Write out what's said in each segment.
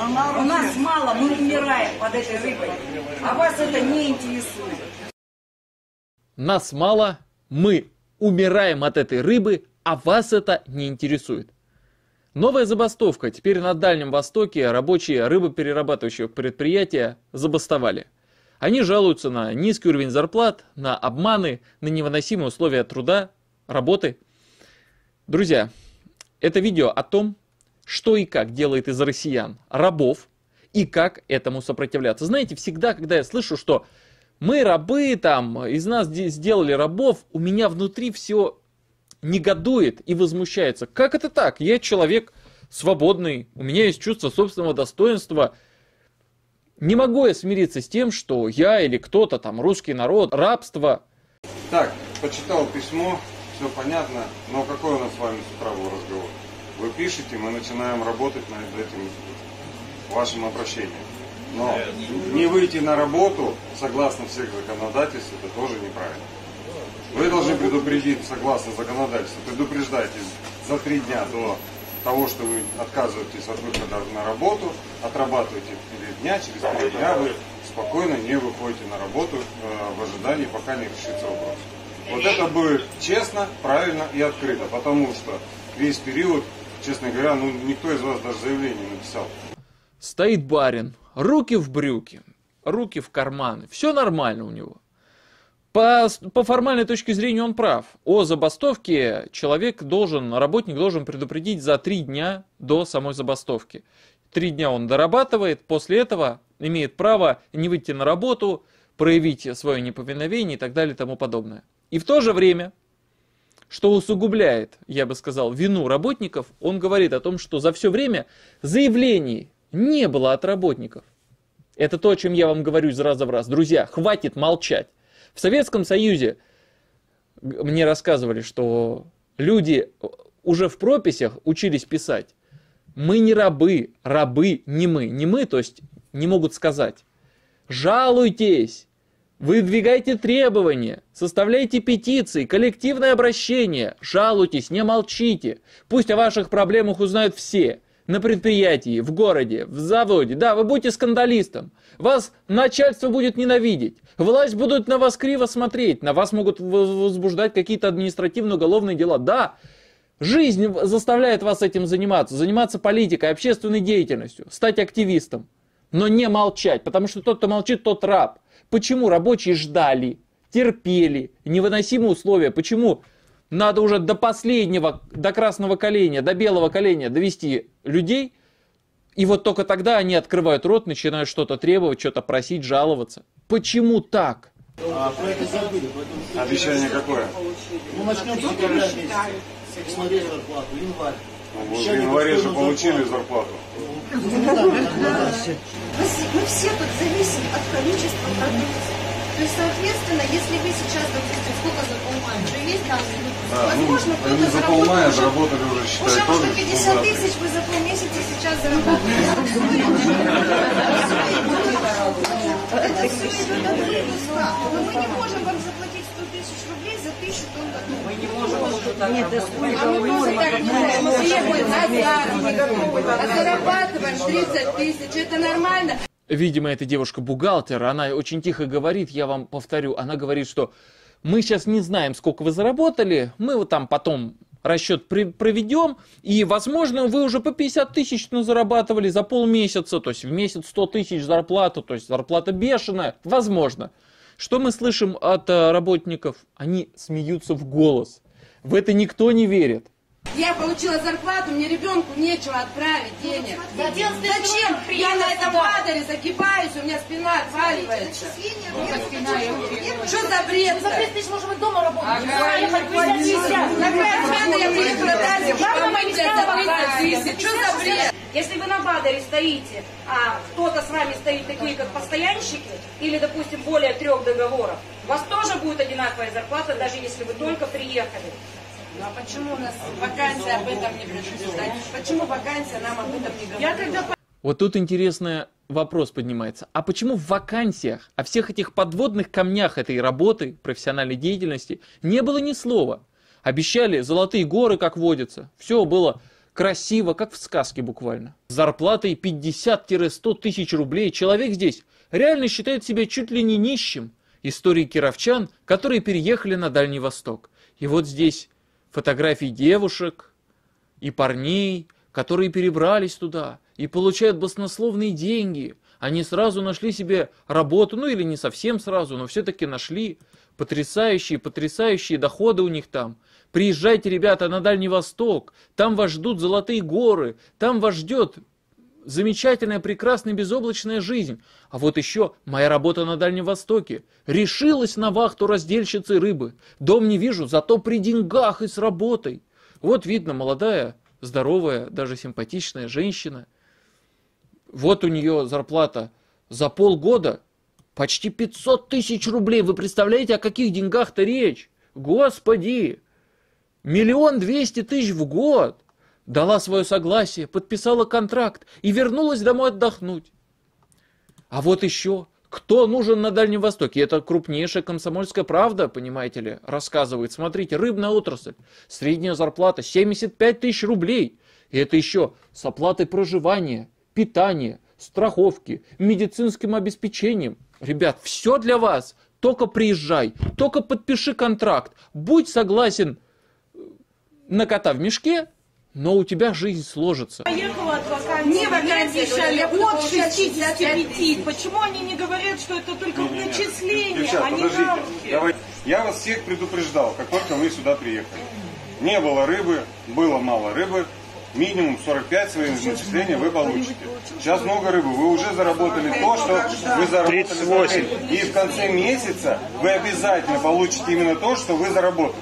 У нас мало, мы умираем под этой рыбой. А вас это не интересует. Нас мало, мы умираем от этой рыбы, а вас это не интересует. Новая забастовка. Теперь на Дальнем Востоке рабочие рыбоперерабатывающего предприятия забастовали. Они жалуются на низкий уровень зарплат, на обманы, на невыносимые условия труда, работы. Друзья, это видео о том, что и как делает из россиян рабов и как этому сопротивляться. Знаете, всегда, когда я слышу, что мы рабы, там, из нас сделали рабов, у меня внутри все негодует и возмущается. Как это так? Я человек свободный, у меня есть чувство собственного достоинства. Не могу я смириться с тем, что я или кто-то там, русский народ, рабство. Так, почитал письмо, все понятно, но какой у нас с вами с разговор? Вы пишете, мы начинаем работать над этим вашим обращением. Но не выйти на работу, согласно всех законодательств, это тоже неправильно. Вы должны предупредить, согласно законодательству, предупреждайте за три дня до того, что вы отказываетесь от выхода на работу, отрабатываете три дня, через три дня вы спокойно не выходите на работу э, в ожидании, пока не решится вопрос. Вот это будет честно, правильно и открыто, потому что весь период, честно говоря, ну никто из вас даже заявление не написал. Стоит барин, руки в брюки, руки в карманы, все нормально у него. По, по формальной точке зрения он прав. О забастовке человек должен, работник должен предупредить за три дня до самой забастовки. Три дня он дорабатывает, после этого имеет право не выйти на работу, проявить свое неповиновение и так далее и тому подобное. И в то же время, что усугубляет, я бы сказал, вину работников, он говорит о том, что за все время заявлений не было от работников. Это то, о чем я вам говорю из раза в раз. Друзья, хватит молчать. В Советском Союзе мне рассказывали, что люди уже в прописях учились писать. Мы не рабы, рабы не мы. Не мы, то есть не могут сказать. Жалуйтесь, выдвигайте требования, составляйте петиции, коллективное обращение, жалуйтесь, не молчите. Пусть о ваших проблемах узнают все на предприятии, в городе, в заводе. Да, вы будете скандалистом. Вас начальство будет ненавидеть. Власть будут на вас криво смотреть. На вас могут возбуждать какие-то административно-уголовные дела. Да, жизнь заставляет вас этим заниматься. Заниматься политикой, общественной деятельностью. Стать активистом. Но не молчать. Потому что тот, кто молчит, тот раб. Почему рабочие ждали, терпели, невыносимые условия? Почему надо уже до последнего, до красного коленя, до белого коленя довести людей, и вот только тогда они открывают рот, начинают что-то требовать, что-то просить, жаловаться. Почему так? А, Обещание какое? Ну, начнем с февраля месяца. Смотреть зарплату, январь. Ну, вы в январе же получили зарплату. Ну, мы все тут зависим от количества продукции. То есть, соответственно, если вы сейчас, допустим, сколько за полмая, уже есть там, да, возможно, ну, кто-то за полмая заработали уже, считай, уже тоже. Уже 50 тысяч вы за полмесяца сейчас заработали. Это все идет от выпуска. Но мы не можем вам заплатить Мы не можем уже так Нет, да сколько мы просто так не можем. Мы требуем назад, а зарабатываем 30 тысяч. Это нормально. Видимо, эта девушка бухгалтер, она очень тихо говорит, я вам повторю, она говорит, что мы сейчас не знаем, сколько вы заработали, мы вот там потом расчет проведем, и, возможно, вы уже по 50 тысяч ну, зарабатывали за полмесяца, то есть в месяц 100 тысяч зарплату, то есть зарплата бешеная, возможно. Что мы слышим от э, работников? Они смеются в голос. В это никто не верит. Я получила зарплату, мне ребенку нечего отправить денег. Зачем? Я на этом падале загибаюсь, у меня спина отваливается. Что за бред? За 3 тысяч можем и дома работать. Ага, я приехала дальше, помыть за 30 тысяч. Что за бред? Если вы на Бадере стоите, а кто-то с вами стоит такие, как постоянщики, или, допустим, более трех договоров, у вас тоже будет одинаковая зарплата, даже если вы только приехали. Ну а почему у нас вакансия об этом не предупреждает? Почему вакансия нам об этом не говорит? Я когда... Вот тут интересный вопрос поднимается. А почему в вакансиях, о всех этих подводных камнях этой работы, профессиональной деятельности, не было ни слова? Обещали золотые горы, как водится. Все было красиво, как в сказке буквально. С зарплатой 50-100 тысяч рублей человек здесь реально считает себя чуть ли не нищим. Истории кировчан, которые переехали на Дальний Восток. И вот здесь фотографии девушек и парней, которые перебрались туда и получают баснословные деньги. Они сразу нашли себе работу, ну или не совсем сразу, но все-таки нашли. Потрясающие, потрясающие доходы у них там. Приезжайте, ребята, на Дальний Восток, там вас ждут золотые горы, там вас ждет замечательная, прекрасная, безоблачная жизнь. А вот еще моя работа на Дальнем Востоке. Решилась на вахту раздельщицы рыбы. Дом не вижу, зато при деньгах и с работой. Вот видно, молодая, здоровая, даже симпатичная женщина. Вот у нее зарплата за полгода почти 500 тысяч рублей. Вы представляете, о каких деньгах-то речь? Господи! Миллион двести тысяч в год! Дала свое согласие, подписала контракт и вернулась домой отдохнуть. А вот еще, кто нужен на Дальнем Востоке? Это крупнейшая комсомольская правда, понимаете ли, рассказывает. Смотрите, рыбная отрасль, средняя зарплата 75 тысяч рублей. И это еще с оплатой проживания, питания, страховки, медицинским обеспечением. Ребят, все для вас. Только приезжай, только подпиши контракт, будь согласен на кота в мешке, но у тебя жизнь сложится. Поехала от вакансии. Не говорю, я буду от получать 65. Почему они не говорят, что это только в начислении, Девчата, а не подождите. рамки? Давайте. Я вас всех предупреждал, как только вы сюда приехали. Не было рыбы, было мало рыбы. Минимум 45 своих начислений вы получите. Сейчас много рыбы. Вы уже заработали то, что вы заработали. 38. И в конце месяца вы обязательно получите именно то, что вы заработали.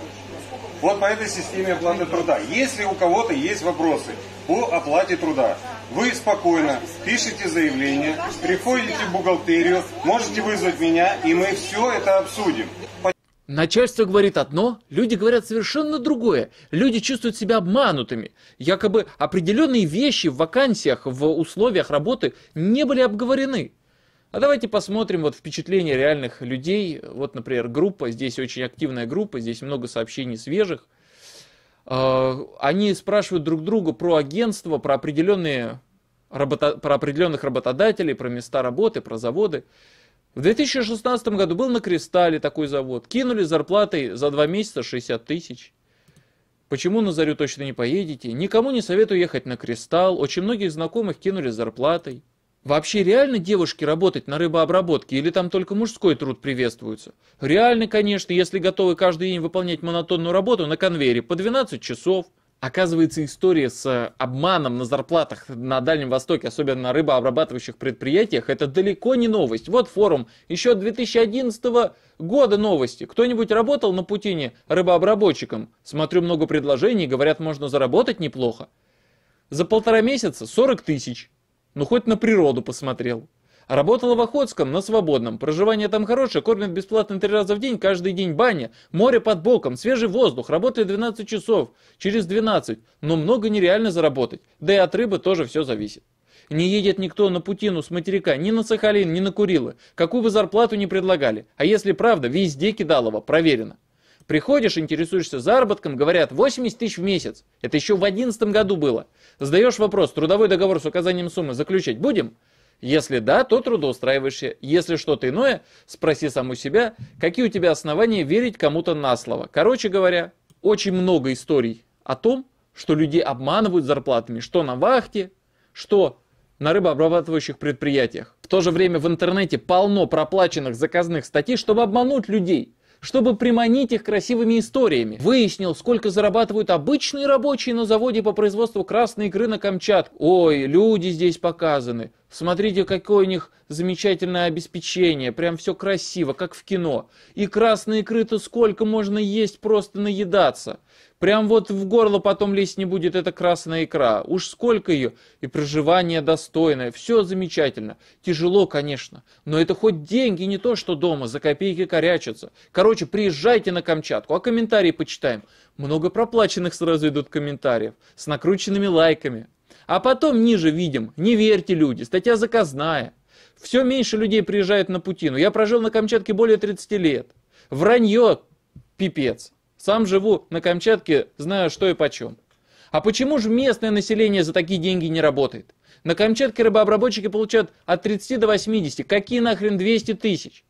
Вот по этой системе оплаты труда. Если у кого-то есть вопросы по оплате труда, вы спокойно пишите заявление, приходите в бухгалтерию, можете вызвать меня, и мы все это обсудим. Начальство говорит одно, люди говорят совершенно другое. Люди чувствуют себя обманутыми. Якобы определенные вещи в вакансиях, в условиях работы не были обговорены. А давайте посмотрим вот впечатления реальных людей. Вот, например, группа, здесь очень активная группа, здесь много сообщений свежих. А, они спрашивают друг друга про агентство, про, определенные про определенных работодателей, про места работы, про заводы. В 2016 году был на Кристалле такой завод. Кинули зарплатой за два месяца 60 тысяч. Почему на Зарю точно не поедете? Никому не советую ехать на Кристалл. Очень многих знакомых кинули зарплатой. Вообще реально девушки работать на рыбообработке или там только мужской труд приветствуется? Реально, конечно, если готовы каждый день выполнять монотонную работу на конвейере по 12 часов. Оказывается, история с обманом на зарплатах на Дальнем Востоке, особенно на рыбообрабатывающих предприятиях, это далеко не новость. Вот форум еще 2011 года новости. Кто-нибудь работал на Путине рыбообработчиком? Смотрю много предложений, говорят, можно заработать неплохо. За полтора месяца 40 тысяч. Ну, хоть на природу посмотрел. Работала в Охотском, на свободном. Проживание там хорошее, кормят бесплатно три раза в день, каждый день баня, море под боком, свежий воздух, работает 12 часов, через 12. Но много нереально заработать. Да и от рыбы тоже все зависит. Не едет никто на Путину с материка, ни на Сахалин, ни на Курилы. Какую бы зарплату не предлагали. А если правда, везде кидалово, проверено. Приходишь, интересуешься заработком, говорят 80 тысяч в месяц. Это еще в 2011 году было. Задаешь вопрос, трудовой договор с указанием суммы заключать будем? Если да, то трудоустраиваешься. Если что-то иное, спроси саму себя, какие у тебя основания верить кому-то на слово. Короче говоря, очень много историй о том, что людей обманывают зарплатами, что на вахте, что на рыбообрабатывающих предприятиях. В то же время в интернете полно проплаченных заказных статей, чтобы обмануть людей чтобы приманить их красивыми историями. Выяснил, сколько зарабатывают обычные рабочие на заводе по производству красной икры на Камчатке. Ой, люди здесь показаны. Смотрите, какое у них замечательное обеспечение. Прям все красиво, как в кино. И красной икры-то сколько можно есть, просто наедаться. Прям вот в горло потом лезть не будет эта красная икра. Уж сколько ее. И проживание достойное. Все замечательно. Тяжело, конечно. Но это хоть деньги, не то что дома, за копейки корячатся. Короче, приезжайте на Камчатку, а комментарии почитаем. Много проплаченных сразу идут комментариев. С накрученными лайками. А потом ниже видим. Не верьте, люди. Статья заказная. Все меньше людей приезжают на Путину. Я прожил на Камчатке более 30 лет. Вранье, пипец. Сам живу на Камчатке, знаю, что и почем. А почему же местное население за такие деньги не работает? На Камчатке рыбообработчики получают от 30 до 80. Какие нахрен 200 тысяч?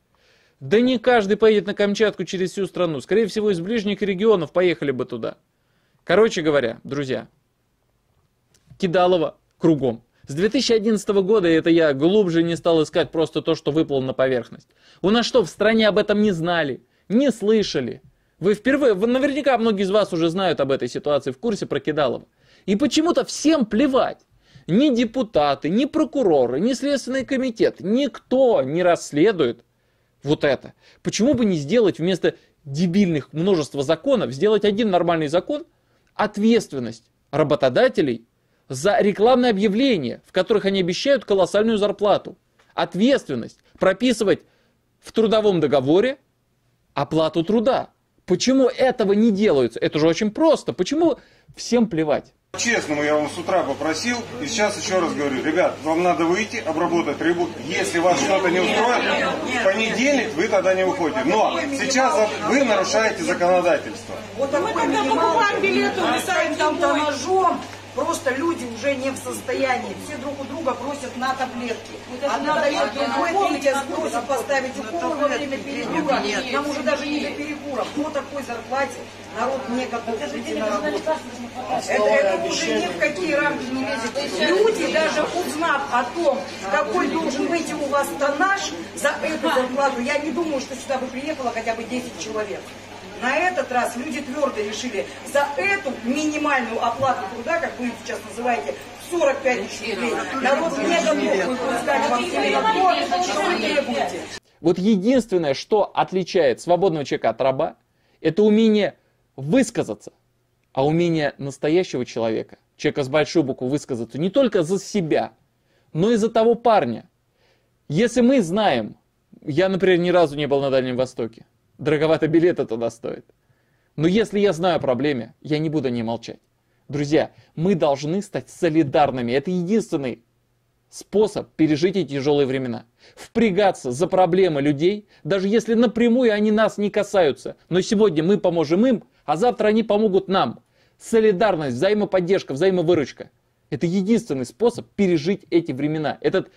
Да не каждый поедет на Камчатку через всю страну. Скорее всего, из ближних регионов поехали бы туда. Короче говоря, друзья, Кидалова кругом. С 2011 года, это я глубже не стал искать просто то, что выплыло на поверхность. У нас что, в стране об этом не знали, не слышали? Вы впервые, вы наверняка многие из вас уже знают об этой ситуации, в курсе про Кидалова. И почему-то всем плевать. Ни депутаты, ни прокуроры, ни Следственный комитет, никто не расследует вот это. Почему бы не сделать вместо дебильных множества законов, сделать один нормальный закон, ответственность работодателей за рекламные объявления, в которых они обещают колоссальную зарплату. Ответственность прописывать в трудовом договоре оплату труда. Почему этого не делается? Это же очень просто. Почему всем плевать? Честному я вам с утра попросил, и сейчас еще раз говорю, ребят, вам надо выйти, обработать рыбу. Если вас что-то не устроит, в понедельник вы тогда не выходите. Но сейчас вы нарушаете законодательство. Вот мы когда покупаем билеты, мы там ножом, Просто люди уже не в состоянии. Все друг у друга просят на таблетки. Одна дает другой, третья просит поставить укол во время перекура. Нам уже даже не до перекура. По такой зарплате народ не готов идти на работу. Это, это уже ни в какие рамки не лезет. Люди, даже узнав о том, какой должен быть у вас тоннаж за эту зарплату, я не думаю, что сюда бы приехало хотя бы 10 человек. На этот раз люди твердо решили за эту минимальную оплату труда, как вы сейчас называете, 45 тысяч рублей, народ не готов выпускать вам то, что вы требуете. Вот единственное, что отличает свободного человека от раба, это умение высказаться, а умение настоящего человека, человека с большой буквы высказаться не только за себя, но и за того парня. Если мы знаем, я, например, ни разу не был на Дальнем Востоке, Дороговато билета туда стоит. Но если я знаю о проблеме, я не буду о ней молчать. Друзья, мы должны стать солидарными. Это единственный способ пережить эти тяжелые времена. Впрягаться за проблемы людей, даже если напрямую они нас не касаются. Но сегодня мы поможем им, а завтра они помогут нам. Солидарность, взаимоподдержка, взаимовыручка. Это единственный способ пережить эти времена. Этот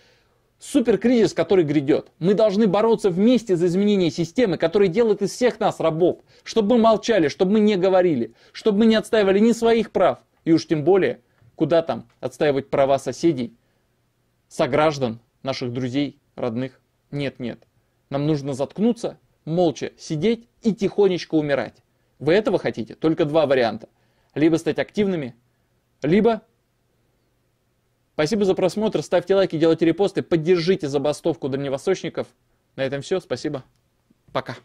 суперкризис, который грядет. Мы должны бороться вместе за изменение системы, которая делает из всех нас рабов, чтобы мы молчали, чтобы мы не говорили, чтобы мы не отстаивали ни своих прав, и уж тем более, куда там отстаивать права соседей, сограждан, наших друзей, родных. Нет, нет. Нам нужно заткнуться, молча сидеть и тихонечко умирать. Вы этого хотите? Только два варианта. Либо стать активными, либо Спасибо за просмотр, ставьте лайки, делайте репосты, поддержите забастовку дальневосточников. На этом все, спасибо, пока.